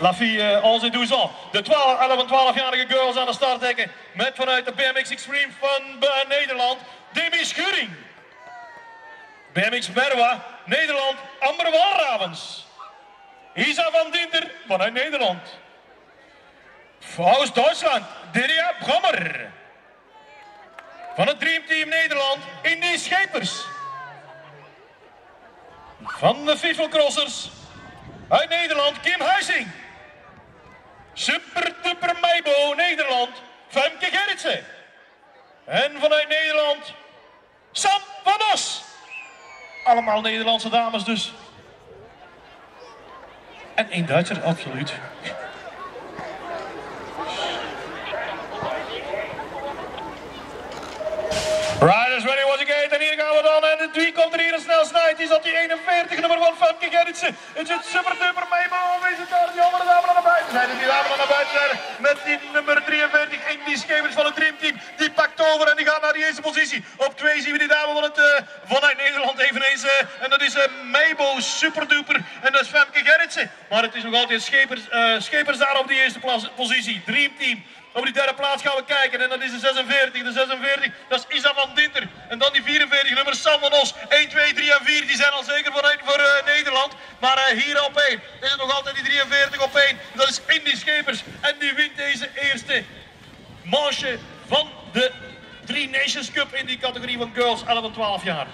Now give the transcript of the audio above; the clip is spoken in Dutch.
La Fille uh, Onze Douzan. De 12, 11 en 12-jarige girls aan de starthekken. Met vanuit de BMX Extreme van Nederland, Demi Schuring. BMX Merwa, Nederland, Amber Walravens. Isa van Dinter vanuit Nederland. Faust Duitsland, Dirja Brammer. Van het Dreamteam Nederland, Indie Schepers. Van de Fifelcrossers uit Nederland, Kim Huizing. Super Meibo, Nederland, Femke Gerritsen. En vanuit Nederland, Sam van. Allemaal Nederlandse dames dus. En één Duitser, absoluut. Is dat die 41 nummer van Femke Gerritsen. Het zit super duper mee. Maar is het daar die andere dame naar buiten zijn. Die dame naar buiten zijn. Met die nummer 43. In die schemers van het Dreamteam. Die pakt over en die gaat naar die eerste positie. Op twee zien we die dame van het, uh, vanuit Nederland eveneens. Uh, en dat is uh, Meibo Superduper. En dat is Femke Gerritsen. Maar het is nog altijd Schepers, Schepers daar op die eerste positie. Dreamteam. Op die derde plaats gaan we kijken. En dat is de 46. De 46, dat is Isa van Dinter. En dan die 44, nummer Sam van Os. 1, 2, 3 en 4, die zijn al zeker voor, voor uh, Nederland. Maar uh, hier op 1 is het nog altijd die 43 op 1. Dat is Indy Schepers. En die wint deze eerste manche van de Three Nations Cup in die categorie van girls 11 en 12 jaar.